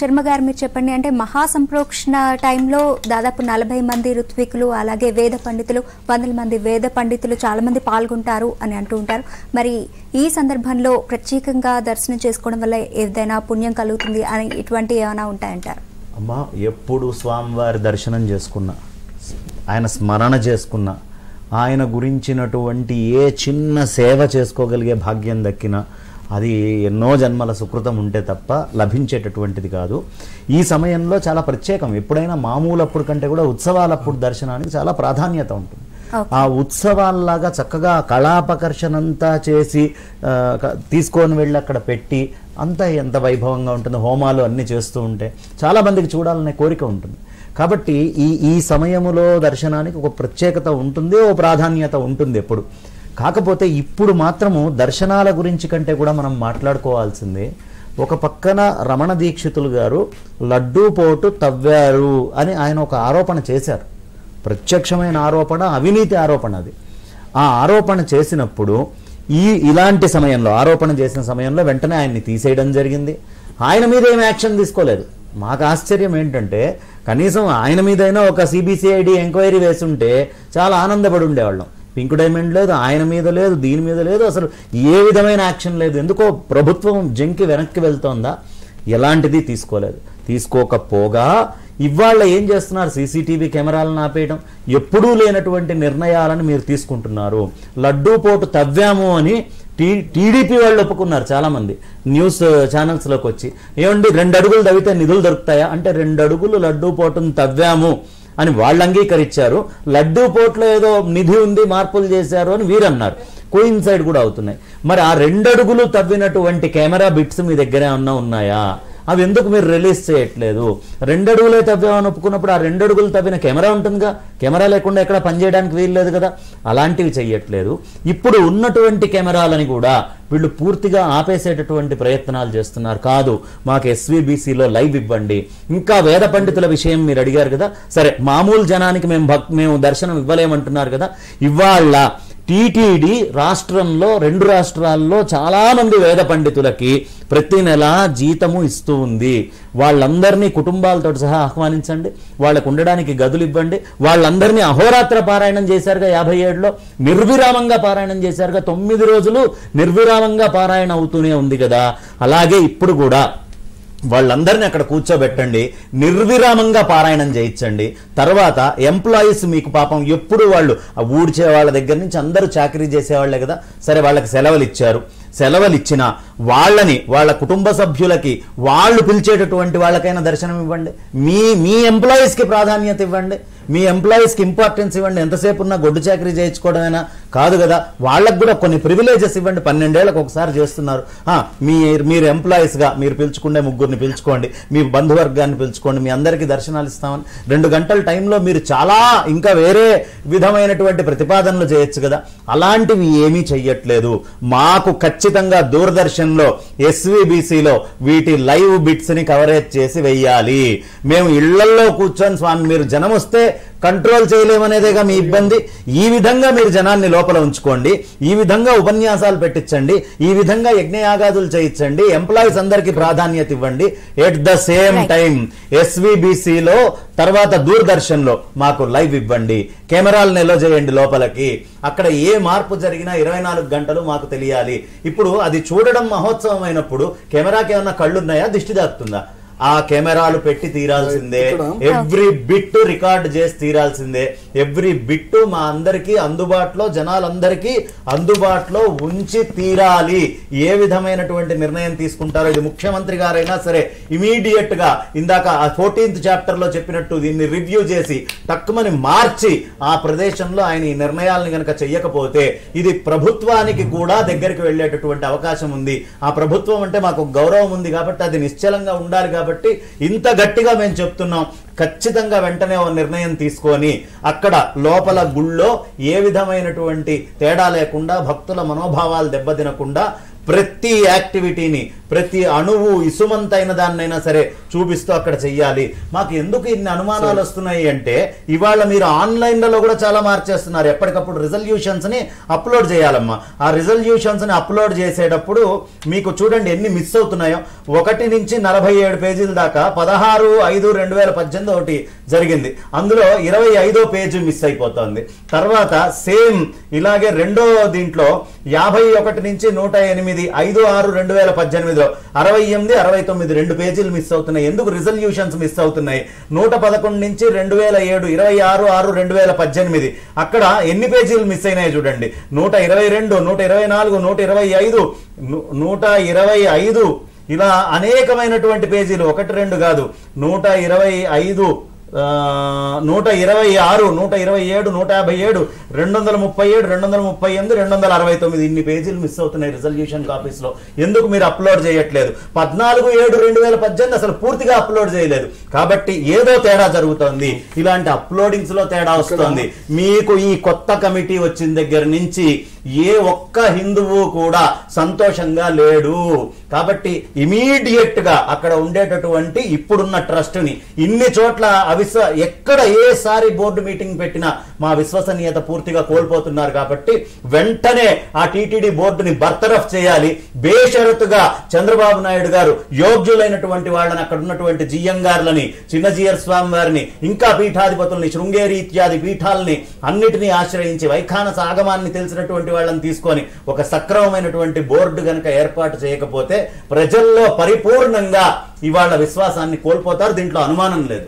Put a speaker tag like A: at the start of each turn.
A: శర్మ గారు మీరు చెప్పండి అంటే మహాసంప్రోక్షణ టైంలో దాదాపు నలభై మంది ఋత్వికులు అలాగే వేద పండితులు వందల మంది వేద పండితులు చాలా మంది పాల్గొంటారు అని అంటూ ఉంటారు. మరి ఈ సందర్భంలో ప్రత్యేకంగా దర్శనం చేసుకోవడం వల్ల ఏదైనా పుణ్యం కలుగుతుంది అని ఇటువంటి ఏమైనా ఉంటాయంటారు?
B: అమ్మా ఎప్పుడు స్వామివారి దర్శనం చేసుకున్నా ఆయన స్మరణ చేసుకున్నా ఆయన గురించినటువంటి ఏ చిన్న సేవ చేసుకోగలిగే భాగ్యం దక్కినా అది ఎన్నో జన్మల సుకృతం ఉంటే తప్ప లభించేటటువంటిది కాదు. ఈ సమయంలో చాలా ప్రత్యేకం. ఎప్పుడైనా మామూలప్పుడు కంటే కూడా ఉత్సవాలప్పుడు దర్శనానికి చాలా ప్రాధాన్యత ఉంటుంది. ఆ ఉత్సవాల్లాగా చక్కగా కళాపకర్షణంతా చేసి తీసుకొని వెళ్ళి అక్కడ పెట్టి అంతా ఎంత వైభవంగా ఉంటుంది హోమాలు అన్నీ చేస్తూ ఉంటే చాలా మందికి చూడాలనే కోరిక ఉంటుంది. కాబట్టి ఈ ఈ సమయములో దర్శనానికి ఒక ప్రత్యేకత ఉంటుంది ఓ ప్రాధాన్యత ఉంటుంది ఎప్పుడు. కాకపోతే ఇప్పుడు మాత్రము దర్శనాల గురించి కంటే కూడా మనం మాట్లాడుకోవాల్సిందే ఒక పక్కన రమణ దీక్షితులు గారు లడ్డూ పోటు తవ్వారు అని ఆయన ఒక ఆరోపణ చేశారు. ప్రత్యక్షమైన ఆరోపణ అవినీతి ఆరోపణ అది. ఆ ఆరోపణ చేసినప్పుడు ఈ ఇలాంటి సమయంలో ఆరోపణ చేసిన సమయంలో వెంటనే ఆయన్ని తీసేయడం జరిగింది. ఆయన మీద ఏం యాక్షన్ తీసుకోలేదు. మాకు ఆశ్చర్యం ఏంటంటే కనీసం ఆయన మీదైనా ఒక సిబిసిఐడి ఎంక్వైరీ వేసుంటే చాలా ఆనందపడి ఉండేవాళ్ళం. పింక్ డైమండ్ లేదు ఆయన మీద లేదు దీని మీద లేదు అసలు ఏ విధమైన యాక్షన్ లేదు. ఎందుకో ప్రభుత్వం జంకి వెనక్కి వెళ్తోందా? ఎలాంటిది తీసుకోలేదు. తీసుకోకపోగా ఇవాళ ఏం చేస్తున్నారు? సీసీటీవీ కెమెరాలను ఆపేయడం ఎప్పుడూ లేనటువంటి నిర్ణయాలను మీరు తీసుకుంటున్నారు. లడ్డూ పోటు తవ్వాము అని టీ టీడీపీ వాళ్ళు ఒప్పుకున్నారు చాలామంది. న్యూస్ ఛానల్స్లోకి వచ్చి. ఏమండి రెండు అడుగులు తవ్వితే నిధులు దొరుకుతాయా? అంటే రెండు అడుగులు లడ్డూ పోటును తవ్వాము. అని వాళ్ళు అంగీకరించారు. లడ్డూ పోట్లో ఏదో నిధి ఉంది మార్పులు చేశారు అని వీరన్నారు. కోయిన్సైడ్ కూడా అవుతున్నాయి. మరి ఆ రెండు అడుగులు తవ్వినటువంటి కెమెరా బిట్స్ మీ దగ్గర ఏమన్నా ఉన్నాయా? అవి ఎందుకు మీరు రిలీజ్ చేయట్లేదు? రెండు అడుగులే తవ్వామని ఒప్పుకున్నప్పుడు ఆ రెండు అడుగులు తవ్విన కెమెరా ఉంటుందిగా? కెమెరా లేకుండా ఎక్కడ పనిచేయడానికి వీల్లేదు కదా? అలాంటివి చెయ్యట్లేదు. ఇప్పుడు ఉన్నటువంటి కెమెరాలని కూడా వీళ్ళు పూర్తిగా ఆపేసేటటువంటి ప్రయత్నాలు చేస్తున్నారు. కాదు మాకు ఎస్వీబీసీలో లైవ్ ఇవ్వండి. ఇంకా వేద పండితుల విషయం మీరు అడిగారు కదా? సరే మామూలు జనానికి మేము భక్ మేము దర్శనం ఇవ్వలేమంటున్నారు కదా? ఇవాళ టీటీడీ రాష్ట్రంలో రెండు రాష్ట్రాల్లో చాలామంది వేద పండితులకి ప్రతి నెల జీతము ఇస్తూ ఉంది. వాళ్ళందరినీ కుటుంబాలతో సహా ఆహ్వానించండి. వాళ్ళకు ఉండడానికి గదులు ఇవ్వండి. వాళ్ళందరినీ అహోరాత్ర పారాయణం చేశారుగా యాభై ఏడులో. నిర్విరామంగా పారాయణం చేశారుగా. తొమ్మిది రోజులు నిర్విరామంగా పారాయణ అవుతూనే ఉంది కదా. అలాగే ఇప్పుడు కూడా వాళ్ళందరినీ అక్కడ కూర్చోబెట్టండి నిర్విరామంగా పారాయణం చేయించండి. తర్వాత ఎంప్లాయీస్ మీకు పాపం ఎప్పుడు వాళ్ళు ఆ ఊడ్చే వాళ్ళ దగ్గర నుంచి అందరూ చాకరీ చేసేవాళ్ళే కదా. సరే వాళ్ళకి సెలవులు ఇచ్చారు సెలవులు ఇచ్చిన వాళ్ళని వాళ్ళ కుటుంబ సభ్యులకి వాళ్ళు పిలిచేటటువంటి వాళ్ళకైనా దర్శనం ఇవ్వండి. మీ మీ ఎంప్లాయీస్కి ప్రాధాన్యత ఇవ్వండి. మీ ఎంప్లాయీస్కి ఇంపార్టెన్స్ ఇవ్వండి ఎంతసేపు ఉన్నా గొడ్డు చాకరీ చేయించుకోవడమైనా? కాదు కదా వాళ్ళకు కూడా కొన్ని ప్రివిలేజెస్ ఇవ్వండి పన్నెండేళ్ళకి ఒకసారి చేస్తున్నారు. మీరు మీ మీరు ఎంప్లాయీస్గా మీరు పిలుచుకునే ముగ్గురిని పిలుచుకోండి మీ బంధువర్గాన్ని పిలుచుకోండి మీ అందరికీ దర్శనాలు ఇస్తామని. రెండు గంటల టైంలో మీరు చాలా ఇంకా వేరే విధమైనటువంటి ప్రతిపాదనలు చేయొచ్చు కదా. అలాంటివి ఏమీ చెయ్యట్లేదు. మాకు ఖచ్చితంగా దూరదర్శన్లో ఎస్వీబీసీలో వీటి లైవ్ బిట్స్ని కవరేజ్ చేసి వెయ్యాలి. మేము ఇళ్ళల్లో కూర్చొని స్వామి మీరు జనం వస్తే కంట్రోల్ చేయలేమనేదేగా మీ ఇబ్బంది. ఈ విధంగా మీరు జనాన్ని లోపల ఉంచుకోండి. ఈ విధంగా ఉపన్యాసాలు పెట్టించండి. ఈ విధంగా యజ్ఞయాగాదులు చేయించండి. ఎంప్లాయీస్ అందరికీ ప్రాధాన్యత ఇవ్వండి. At the same. టైం ఎస్వీబీసీలో తర్వాత దూరదర్శన్లో మాకు లైవ్ ఇవ్వండి. కెమెరాలు నిల్వ చేయండి లోపలికి. అక్కడ ఏ మార్పు జరిగినా ఇరవై నాలుగు గంటలు మాకు తెలియాలి. ఇప్పుడు అది చూడడం మహోత్సవం అయినప్పుడు కెమెరాకి ఏమన్నా కళ్ళున్నాయా? దిష్టి దాక్కుతుందా ఆ కెమెరాలు పెట్టి తీరాల్సిందే. ఎవ్రీ బిట్ రికార్డ్ చేసి తీరాల్సిందే. ఎవ్రీ బిట్ మా అందరికీ అందుబాటులో జనాలందరికీ అందుబాటులో ఉంచి తీరాలి. ఏ విధమైనటువంటి నిర్ణయం తీసుకుంటారో ఇది ముఖ్యమంత్రి గారైనా సరే ఇమీడియట్గా ఇందాక ఆ ఫోర్టీన్త్ చాప్టర్లో చెప్పినట్టు దీన్ని రివ్యూ చేసి తక్కువని మార్చి ఆ ప్రదేశంలో ఆయన ఈ నిర్ణయాలను గనక చెయ్యకపోతే ఇది ప్రభుత్వానికి కూడా దగ్గరికి వెళ్ళేటటువంటి అవకాశం ఉంది. ఆ ప్రభుత్వం అంటే మాకు గౌరవం ఉంది కాబట్టి అది నిశ్చలంగా ఉండాలి కాబట్టి ఇంత గట్టిగా మేము చెప్తున్నాం ఖచ్చితంగా వెంటనే ఓ నిర్ణయం తీసుకొని అక్కడ లోపల గుళ్ళో ఏ విధమైనటువంటి తేడా లేకుండా భక్తుల మనోభావాలు దెబ్బతినకుండా ప్రతి యాక్టివిటీని ప్రతి అణువు ఇసుమంతైన దాన్నైనా సరే చూపిస్తూ అక్కడ చెయ్యాలి. మాకు ఎందుకు ఇన్ని అనుమానాలు వస్తున్నాయి అంటే ఇవాళ మీరు ఆన్లైన్లలో కూడా చాలా మార్చేస్తున్నారు. ఎప్పటికప్పుడు రిజల్యూషన్స్ని అప్లోడ్ చేయాలమ్మా. ఆ రిజల్యూషన్స్ని అప్లోడ్ చేసేటప్పుడు మీకు చూడండి ఎన్ని మిస్ అవుతున్నాయో. ఒకటి నుంచి నలభై ఏడు పేజీల దాకా పదహారు ఐదు రెండు వేల పద్దెనిమిది ఒకటి జరిగింది. అందులో ఇరవై ఐదో పేజీ మిస్ అయిపోతుంది. తర్వాత సేమ్ ఇలాగే రెండో దీంట్లో యాభై ఒకటి నుంచి నూట ఎనిమిది ఐదు ఆరు రెండు వేల పద్దెనిమిదిలో. అరవై ఎనిమిది అరవై తొమ్మిది రెండు పేజీలు మిస్ అవుతున్నాయి. ఎందుకు రిజల్యూషన్స్ మిస్ అవుతున్నాయి? నూట పదకొండు నుంచి రెండు వేల ఏడు ఇరవై ఆరు ఆరు రెండు వేల పద్దెనిమిది. అక్కడ ఎన్ని పేజీలు మిస్ అయినాయి చూడండి. నూట ఇరవై రెండు నూట ఇరవై నాలుగు నూట ఇరవై ఐదు నూట ఇరవై ఐదు. ఇలా అనేకమైనటువంటి పేజీలు ఒకటి రెండు కాదు. నూట ఇరవై ఐదు నూట ఇరవై ఆరు నూట ఇరవై ఏడు నూట యాభై ఏడు రెండు వందల ముప్పై ఏడు రెండు వందల ముప్పై ఎనిమిది రెండు వందల అరవై తొమ్మిది ఇన్ని పేజీలు మిస్ అవుతున్నాయి రిజల్యూషన్ కాపీస్లో. ఎందుకు మీరు అప్లోడ్ చేయట్లేదు? పద్నాలుగు ఏడు రెండు వేల పద్దెనిమిది అసలు పూర్తిగా అప్లోడ్ చేయలేదు. కాబట్టి ఏదో తేడా జరుగుతోంది. ఇలాంటి అప్లోడింగ్స్లో తేడా వస్తుంది. మీకు ఈ కొత్త కమిటీ వచ్చిన దగ్గర నుంచి ఏ ఒక్క హిందువు కూడా సంతోషంగా లేడు. కాబట్టి ఇమీడియట్గా అక్కడ ఉండేటటువంటి ఇప్పుడున్న ట్రస్ట్ని ఇన్ని చోట్ల అవిశ్వ ఎక్కడ ఏసారి బోర్డు మీటింగ్ పెట్టినా మా విశ్వసనీయత పూర్తిగా కోల్పోతున్నారు కాబట్టి వెంటనే ఆ టీటీడీ బోర్డుని బర్తరఫ్ చేయాలి. బేషరతుగా చంద్రబాబు నాయుడు గారు యోగ్యులైనటువంటి వాళ్ళని అక్కడ ఉన్నటువంటి జియ్యంగార్లని చిన్నజీయర్ స్వామి వారిని ఇంకా పీఠాధిపతుల్ని శృంగేరి ఇత్యాది పీఠాలని అన్నిటినీ ఆశ్రయించి వైఖానస ఆగమాన్ని తెలిసినటువంటి వాళ్ళని తీసుకొని ఒక సక్రమమైనటువంటి బోర్డు కనుక ఏర్పాటు చేయకపోతే ప్రజల్లో పరిపూర్ణంగా ఇవాళ విశ్వాసాన్ని కోల్పోతారు దీంట్లో అనుమానం లేదు.